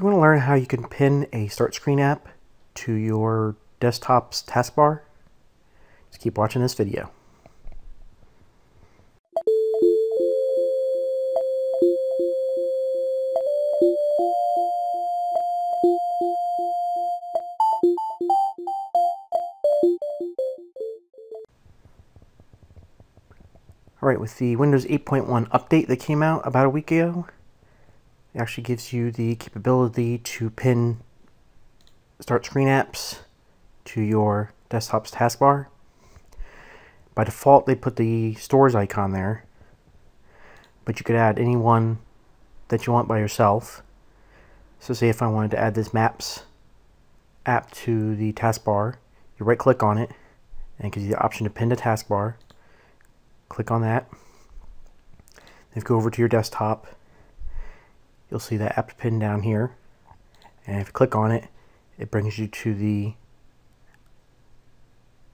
you want to learn how you can pin a start screen app to your desktop's taskbar, just keep watching this video. Alright, with the Windows 8.1 update that came out about a week ago, it actually gives you the capability to pin start screen apps to your desktop's taskbar. By default, they put the stores icon there, but you could add any one that you want by yourself. So say if I wanted to add this Maps app to the taskbar, you right click on it, and it gives you the option to pin to taskbar click on that. Then go over to your desktop. You'll see that app pin down here. And if you click on it, it brings you to the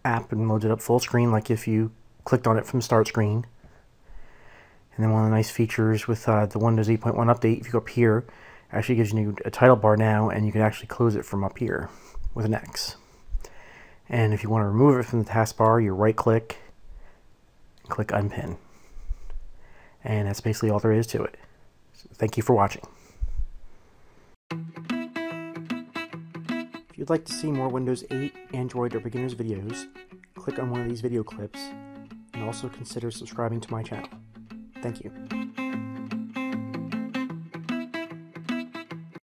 app and loads it up full screen like if you clicked on it from start screen. And then one of the nice features with uh, the Windows 8.1 update, if you go up here, actually gives you a title bar now and you can actually close it from up here with an X. And if you want to remove it from the taskbar, you right click click unpin. And that's basically all there is to it. Thank you for watching. If you'd like to see more Windows 8, Android, or beginners videos, click on one of these video clips and also consider subscribing to my channel. Thank you.